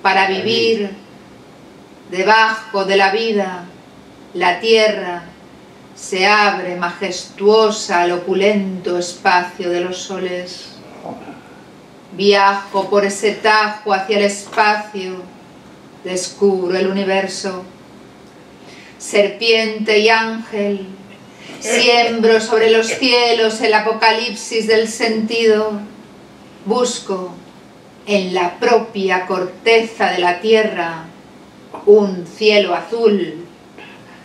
para vivir debajo de la vida, la tierra se abre majestuosa al opulento espacio de los soles. Viajo por ese tajo hacia el espacio, descubro el universo. Serpiente y ángel, siembro sobre los cielos el apocalipsis del sentido. Busco en la propia corteza de la tierra un cielo azul,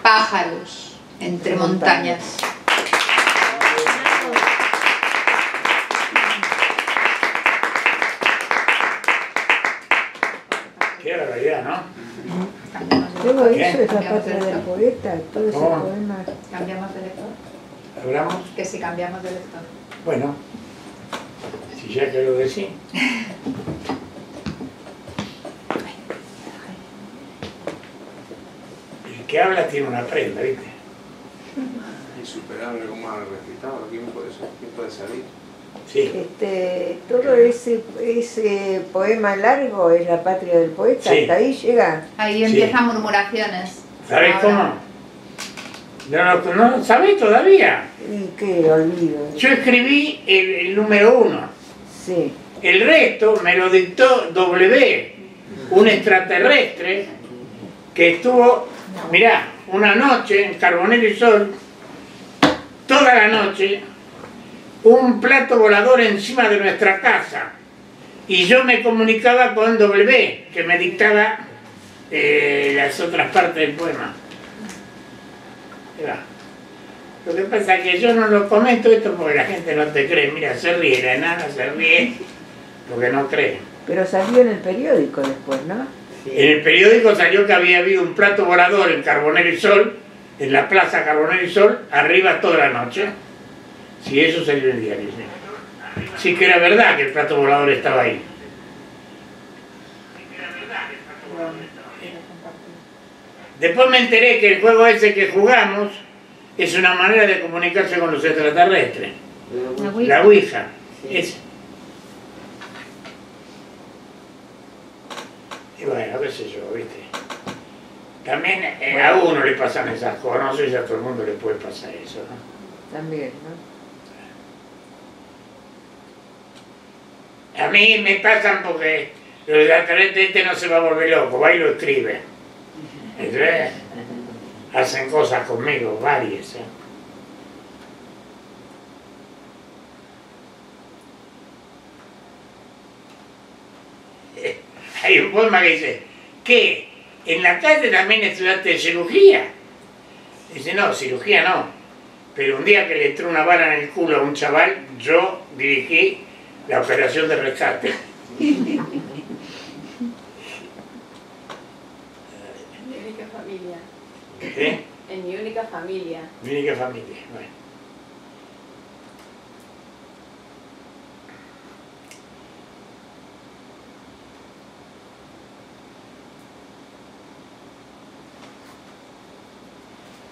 pájaros entre montañas. Qué barbaridad, ¿no? Todo ¿Qué? eso es la de del lector. poeta, todo ese ¿Cómo? poema. ¿Cambiamos de lector? ¿Hablamos? Que si cambiamos de lector. Bueno, si ya que lo decís. El que habla tiene una prenda, ¿viste? Insuperable como ha recitado. ¿Quién puede, ser? ¿Quién puede salir? Sí. Este, todo ese, ese poema largo es la patria del poeta, Sí. hasta ahí llega. Ahí Sí. empiezan murmuraciones. ¿Sabés Ahora. cómo? No, no, no, ¿sabés todavía? Y qué olvido. Yo escribí el, el número uno. Sí. El resto me lo dictó W, un extraterrestre que estuvo, mirá, una noche en Carbonero y Sol, toda la noche, un plato volador encima de nuestra casa. Y yo me comunicaba con W, que me dictaba eh, las otras partes del poema. Lo que pasa es que yo no lo comento esto porque la gente no te cree. Mira, se ríe, la enana se ríe porque no cree. Pero salió en el periódico después, ¿no? En el periódico salió que había habido un plato volador en Carbonero y Sol, en la plaza Carbonero y Sol, arriba toda la noche. Sí, eso salió en el diario. Sí, sí que era verdad que el plato volador estaba ahí. Después me enteré que el juego ese que jugamos es una manera de comunicarse con los extraterrestres. La Ouija. La Ouija. Ese. Y bueno, qué sé yo, ¿viste? También eh, a uno le pasan esas cosas, no sé si a todo el mundo le puede pasar eso, ¿no? También, ¿no? A mí me pasan porque los extraterrestres este no se va a volver loco, va y lo escribe. ¿Entendés? Hacen cosas conmigo, varias. Eh, Hay un poema que dice, ¿qué? ¿En la calle también estudiaste cirugía? Dice, no, cirugía no. Pero un día que le entró una bala en el culo a un chaval, yo dirigí la operación de rescate. Mi única familia. ¿Eh? En mi única familia. Mi única familia. Bueno.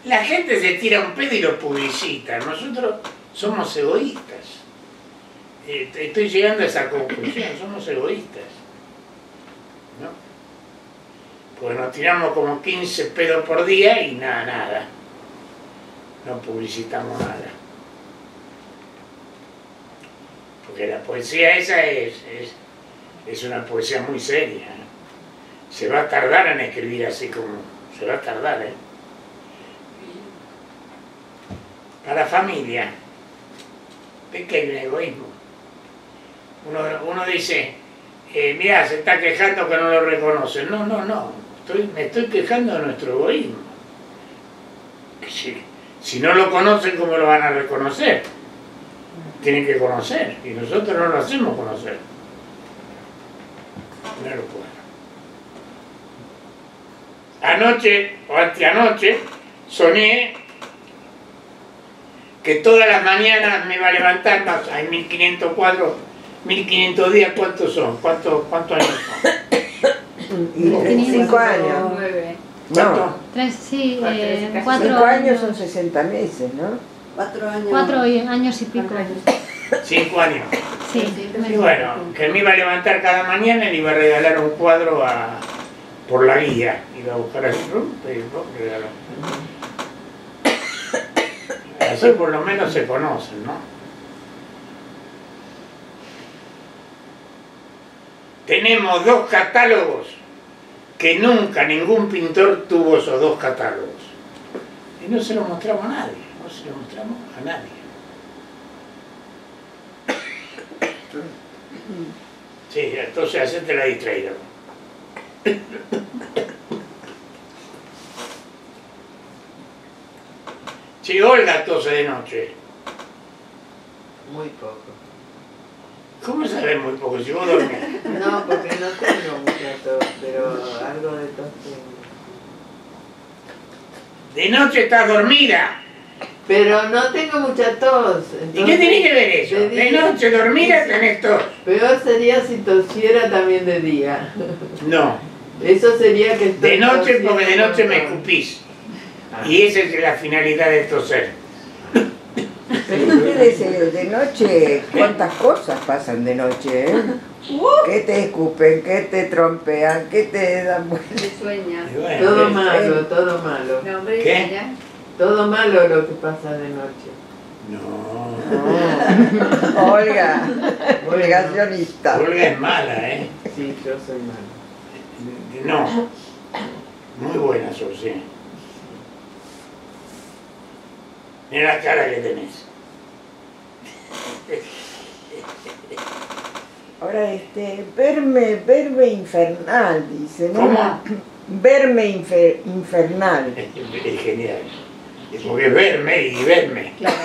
La gente se tira un pedo y lo publicita. Nosotros somos egoístas. Eh, Estoy llegando a esa conclusión, somos egoístas. ¿No? Pues nos tiramos como 15 pedos por día y nada, nada. No publicitamos nada. Porque la poesía esa es, es, es una poesía muy seria. ¿no? Se va a tardar en escribir así como... Se va a tardar, ¿eh? Para familia, ves que hay un egoísmo. Uno, uno dice, eh, mira, se está quejando que no lo reconocen. No, no, no. Estoy, me estoy quejando de nuestro egoísmo. Si, si no lo conocen, ¿cómo lo van a reconocer? Tienen que conocer. Y nosotros no lo hacemos conocer. No lo puedo. Anoche o anteanoche soñé que todas las mañanas me iba a levantar, más, hay 1500 cuadros, 1500 días, ¿cuántos son? ¿Cuántos, cuántos años son? Y cinco años. Nueve. No, Tres, sí, Cuatro, eh, cuatro cinco años son 60 meses, ¿no? Cuatro años. Cuatro y- años y pico. Cinco años. Sí, Y bueno, que me iba a levantar cada mañana y le iba a regalar un cuadro a, por la guía. Iba a buscar y rum, regaló. Así por lo menos se conocen, ¿no? Tenemos dos catálogos que nunca ningún pintor tuvo esos dos catálogos. Y no se los mostramos a nadie, no se los mostramos a nadie. Sí, entonces hacete la distraída. Sí, Olga tose de noche. Muy poco. ¿Cómo sabes muy poco si vos dormís? No, porque no tengo mucha tos, pero algo de tos tengo. De noche estás dormida. Pero no tengo mucha tos. ¿Y qué tiene que ver eso? de noche dormida tenés tos. Peor sería si tosiera también de día. No, Eso sería que de noche porque de noche me escupís. Y esa es la finalidad de toser. Pero ustedes eh, de noche, ¿cuántas cosas pasan de noche? Eh? Que te escupen, que te trompean, que te dan vueltas. Se sueña. Y bueno, Todo malo, todo malo. No, hombre, ¿Qué? Todo malo lo que pasa de noche. No, Oh. Olga, obligacionista. Olga es mala, ¿eh? Sí, yo soy malo. No. Muy buena sos, sí. Mira la cara que tenés. Ahora, este, verme, verme infernal, dice, ¿no? ¿Cómo? Verme infer- infernal. Es genial. Es porque es verme y verme. Claro.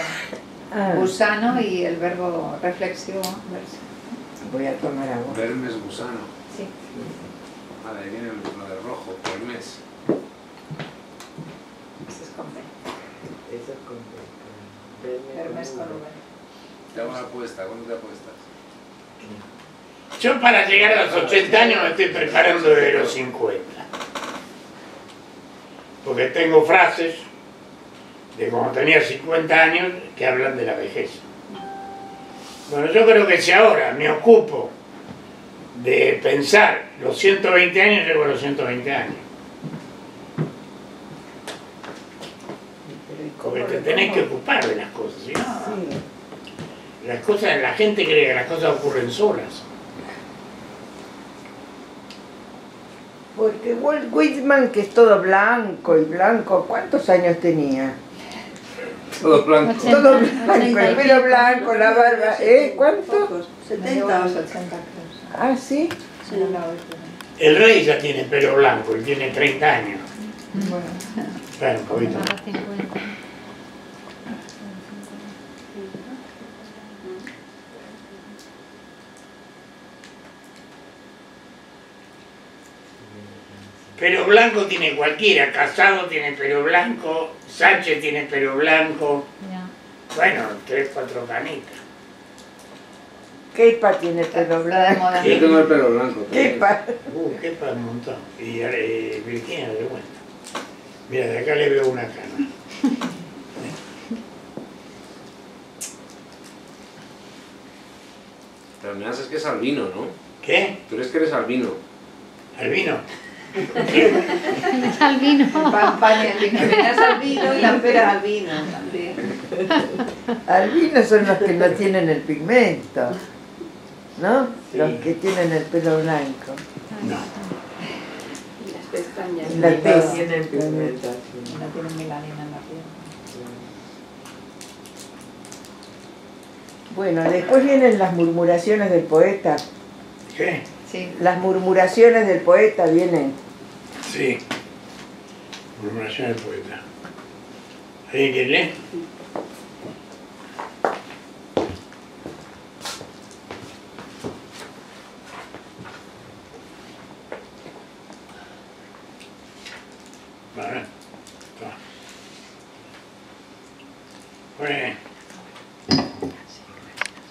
Ah, Gusano y el verbo reflexivo. voy a tomar agua. Vermes gusano. Sí. Vale, ahí viene lo del rojo, por el mes. Eso es con Eso es con Hermes con. Te hago una apuesta, ¿cuánto te apuestas? Yo para llegar a los 80 años me estoy preparando desde los 50. Porque tengo frases de cuando tenía 50 años que hablan de la vejez. Bueno, yo creo que si ahora me ocupo de pensar los 120 años, llego a los 120 años. Porque te tenés que ocupar de las cosas, ¿sí? Sí. Las cosas, la gente cree que las cosas ocurren solas. Porque Walt Whitman, que es todo blanco y blanco, ¿cuántos años tenía? Todo blanco. Todo blanco, el pelo blanco, la barba, ¿eh? ¿Cuánto? Pocos, Me llevo 70. a los 80 creo. Ah, sí. El rey ya tiene pelo blanco, él tiene 30 años. Bueno. Bueno, un poquito Pelo blanco tiene cualquiera, Casado tiene pelo blanco, Sánchez tiene pelo blanco, bueno, tres, cuatro canitas. Kepa tiene pelo blanco. moda. Yo tengo el pelo blanco. también. Kepa. Uh, qué para un montón. Y eh, Virginia de vuelta. Mira, de acá le veo una cana. Pero me haces que es albino, ¿no? ¿Qué? Tú eres que eres albino. ¿Albino? Al vino. Pan, y el vino. Al vino y las peras al vino también. Albinos son los que no tienen el pigmento, ¿no? Sí. Los que tienen el pelo blanco. No. Y las pestañas. Y la No tez. tienen pigmentación. No tienen melanina en la piel. Bueno, después vienen las murmuraciones del poeta. ¿Qué? Sí. Las murmuraciones del poeta vienen. Sí. Murmuración del poeta. ¿Alguien quiere leer? Vale. Toma. Bueno,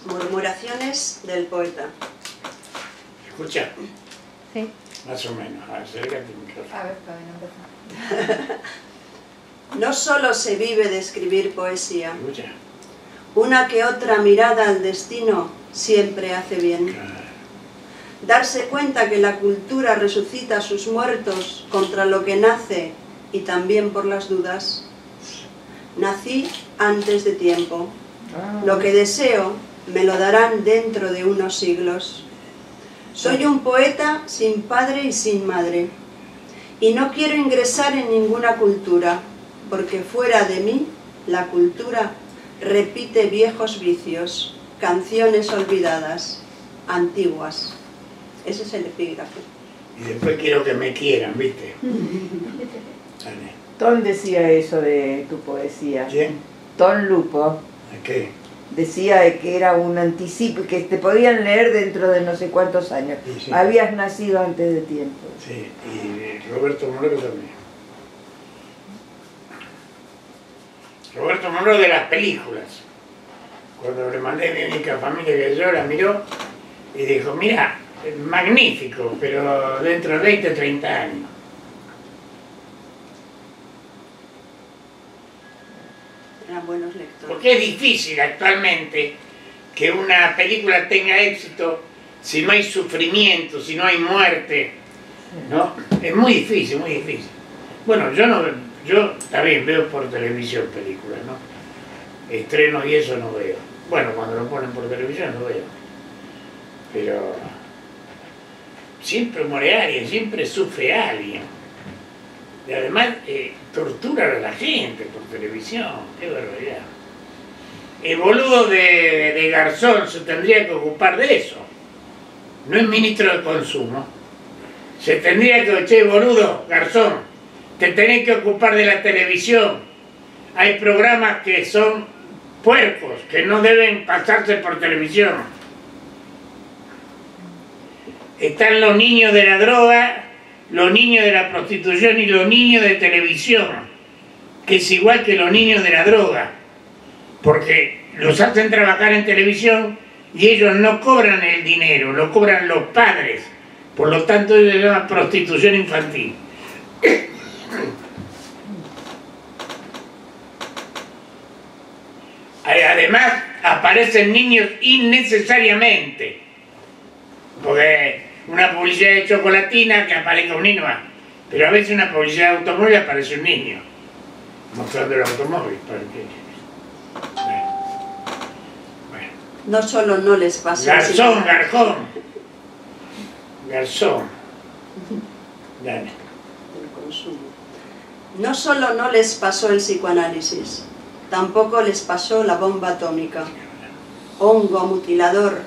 Murmuraciones del poeta. escucha, Sí. más o menos, acércate al micrófono. A ver, todavía no empezó. No solo se vive de escribir poesía, una que otra mirada al destino siempre hace bien. Darse cuenta que la cultura resucita a sus muertos contra lo que nace y también por las dudas. Nací antes de tiempo. Ah, Lo que deseo me lo darán dentro de unos siglos. Soy un poeta sin padre y sin madre. Y no quiero ingresar en ninguna cultura, porque fuera de mí la cultura repite viejos vicios, canciones olvidadas, antiguas. Ese es el epígrafe. Y después quiero que me quieran, ¿viste? Dale. Ton decía eso de tu poesía. ¿Quién? Ton Lupo ¿A qué? decía que era un anticipo, que te podían leer dentro de no sé cuántos años. Sí, sí. Habías nacido antes de tiempo. Sí, y Roberto Monroe también. Roberto Monroe de las películas. Cuando le mandé a mi única familia que yo la miró y dijo, mira, magnífico, pero dentro de 20, 30 años. Eran buenos lectores. Porque es difícil actualmente que una película tenga éxito si no hay sufrimiento, si no hay muerte, ¿no? Es muy difícil, muy difícil. Bueno, yo no, yo también veo por televisión películas, ¿no? Estrenos y eso no veo. Bueno, cuando lo ponen por televisión lo veo. Pero siempre muere alguien, siempre sufre alguien. Y además eh, torturan a la gente por televisión, qué barbaridad. El boludo de, de Garzón se tendría que ocupar de eso. No es ministro de consumo. Se tendría que, che, boludo, Garzón, te tenés que ocupar de la televisión. Hay programas que son puercos, que no deben pasarse por televisión. Están los niños de la droga, los niños de la prostitución y los niños de televisión, que es igual que los niños de la droga, porque los hacen trabajar en televisión y ellos no cobran el dinero, lo cobran los padres, por lo tanto eso se llama prostitución infantil. Además, aparecen niños innecesariamente. Porque una publicidad de chocolatina que aparezca un niño más. Pero a veces una publicidad de automóvil aparece un niño. Mostrando el automóvil. Para que... Bueno. No solo no les pasó... Garzón, sino- garzón. Garzón. Dale. No solo no les pasó el psicoanálisis, tampoco les pasó la bomba atómica. Hongo mutilador,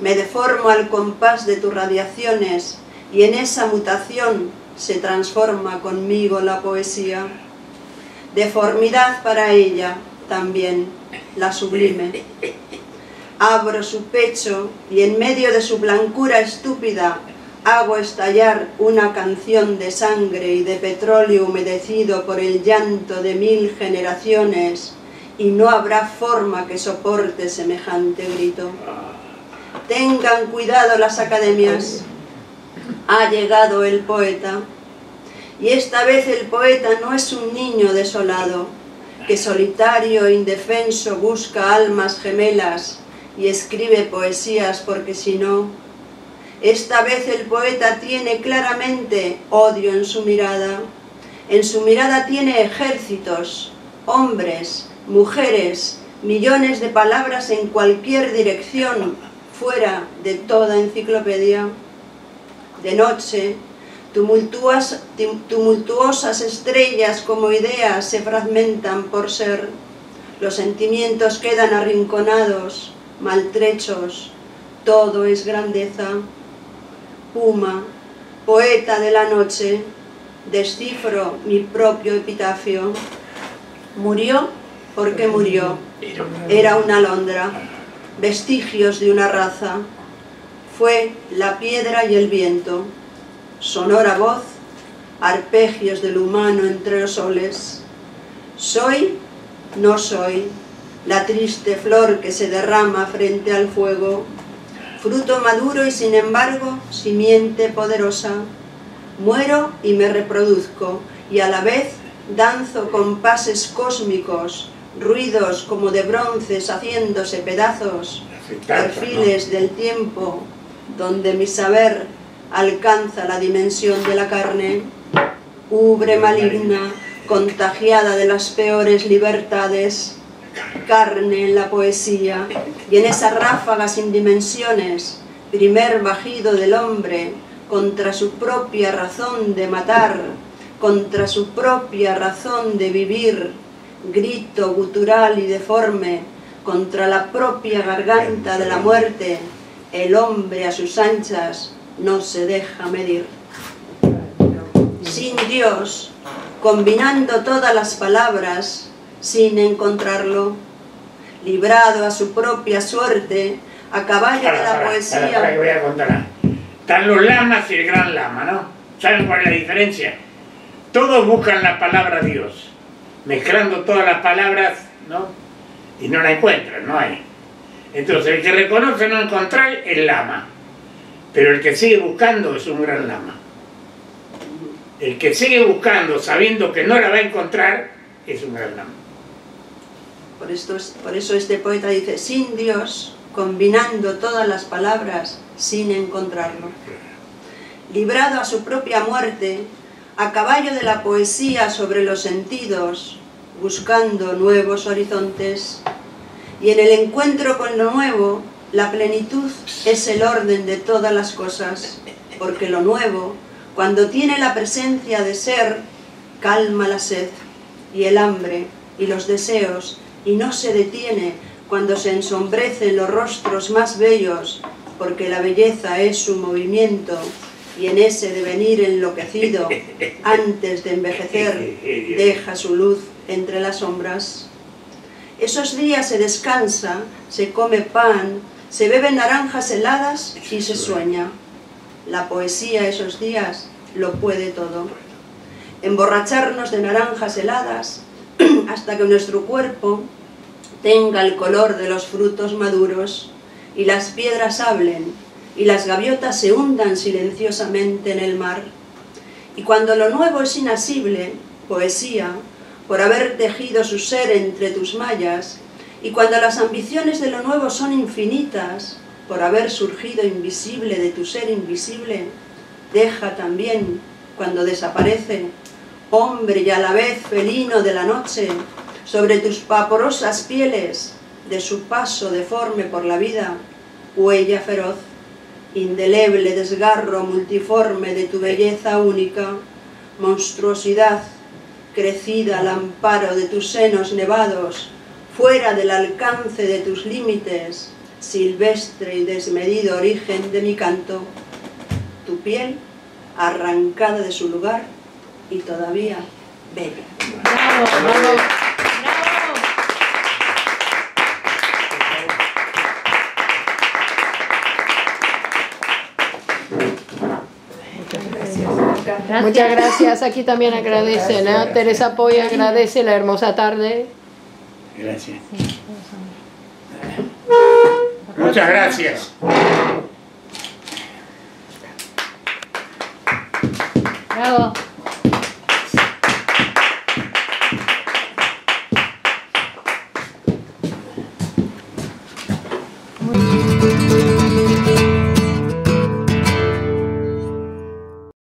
me deformo al compás de tus radiaciones y en esa mutación se transforma conmigo la poesía. Deformidad para ella también, la sublime. Abro su pecho y en medio de su blancura estúpida hago estallar una canción de sangre y de petróleo humedecido por el llanto de mil generaciones y no habrá forma que soporte semejante grito. Tengan cuidado las academias. Ha llegado el poeta. Y esta vez el poeta no es un niño desolado, que solitario e indefenso busca almas gemelas y escribe poesías porque si no... Esta vez el poeta tiene claramente odio en su mirada. En su mirada tiene ejércitos, hombres, mujeres, millones de palabras en cualquier dirección, fuera de toda enciclopedia. De noche, tumultuas- tumultuosas estrellas como ideas se fragmentan por ser. Los sentimientos quedan arrinconados, maltrechos. Todo es grandeza. Puma, poeta de la noche, descifro mi propio epitafio. Murió porque murió. Era una alondra, vestigios de una raza. Fue la piedra y el viento, sonora voz, arpegios del humano entre los soles. Soy, no soy, la triste flor que se derrama frente al fuego, fruto maduro y sin embargo simiente poderosa. Muero y me reproduzco y a la vez danzo compases cósmicos, ruidos como de bronces haciéndose pedazos, perfiles del tiempo donde mi saber alcanza la dimensión de la carne, ubre maligna, contagiada de las peores libertades, carne en la poesía y en esa ráfaga sin dimensiones, primer bajido del hombre contra su propia razón de matar, contra su propia razón de vivir, grito gutural y deforme, contra la propia garganta de la muerte, el hombre a sus anchas no se deja medir. Sin Dios, combinando todas las palabras, sin encontrarlo, librado a su propia suerte, a caballo de la para, poesía. para, que voy a contar. Están los lamas y el gran lama, ¿no? ¿Saben cuál es la diferencia? Todos buscan la palabra Dios, mezclando todas las palabras, ¿no? Y no la encuentran, no hay. Entonces, el que reconoce no encontrar es lama, pero el que sigue buscando es un gran lama. El que sigue buscando sabiendo que no la va a encontrar es un gran lama. Por, esto es- por eso este poeta dice, sin Dios, combinando todas las palabras, sin encontrarlo. Librado a su propia muerte, a caballo de la poesía sobre los sentidos, buscando nuevos horizontes, y en el encuentro con lo nuevo, la plenitud es el orden de todas las cosas, porque lo nuevo, cuando tiene la presencia de ser, calma la sed y el hambre y los deseos, y no se detiene cuando se ensombrecen los rostros más bellos, porque la belleza es su movimiento, y en ese devenir enloquecido, antes de envejecer, deja su luz entre las sombras. Esos días se descansa, se come pan, se beben naranjas heladas y se sueña. La poesía esos días lo puede todo. Emborracharnos de naranjas heladas hasta que nuestro cuerpo tenga el color de los frutos maduros y las piedras hablen y las gaviotas se hundan silenciosamente en el mar. Y cuando lo nuevo es inasible, poesía, por haber tejido su ser entre tus mallas, y cuando las ambiciones de lo nuevo son infinitas, por haber surgido invisible de tu ser invisible, deja también, cuando desaparece, hombre y a la vez felino de la noche, sobre tus vaporosas pieles, de su paso deforme por la vida, huella feroz, indeleble desgarro multiforme de tu belleza única, monstruosidad, crecida al amparo de tus senos nevados, fuera del alcance de tus límites, silvestre y desmedido origen de mi canto, tu piel arrancada de su lugar y todavía bella. Muchas gracias. Aquí también agradecen. ¿eh? Teresa Poy agradece la hermosa tarde. Gracias. Muchas gracias. Bravo.